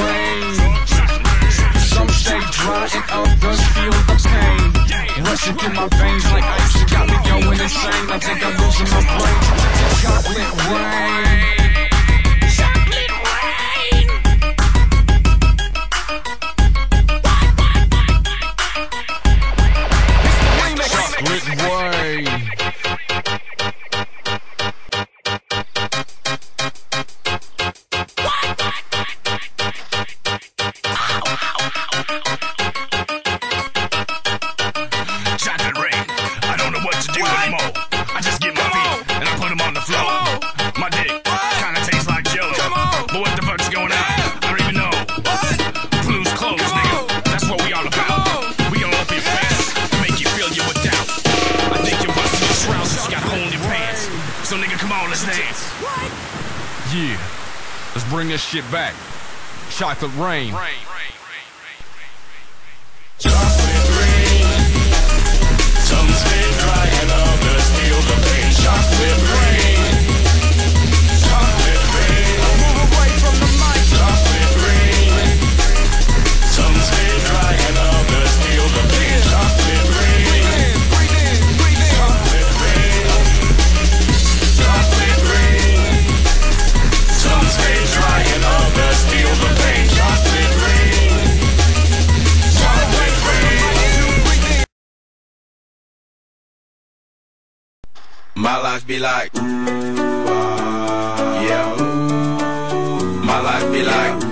rain. Some stay dry and others feel the pain. Rushing through my veins like ice, got me going insane. I think I'm losing my brain. Chocolate rain. Split way. What? Yeah. Let's bring this shit back. Chocolate rain. rain, rain. My life be like, ooh, ah, yeah, ooh. My life be like.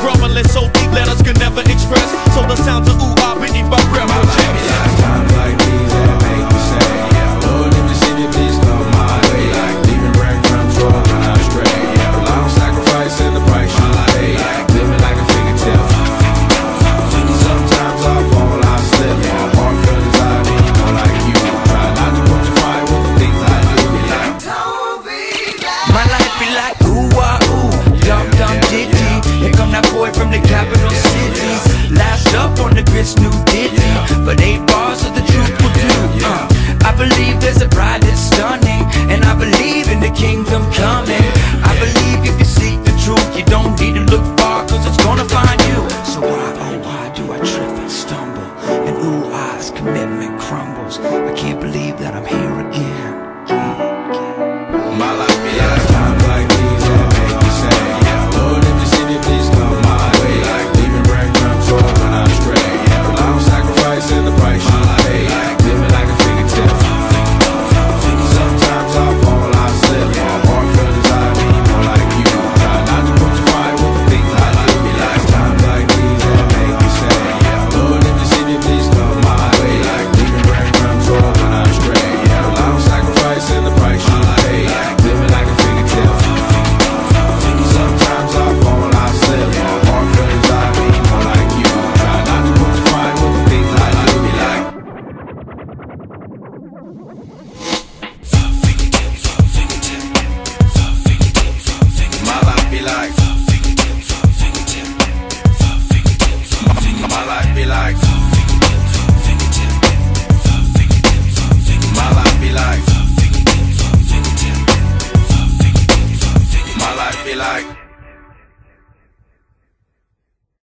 growing, so deep letters could never express. So the sounds of ooh new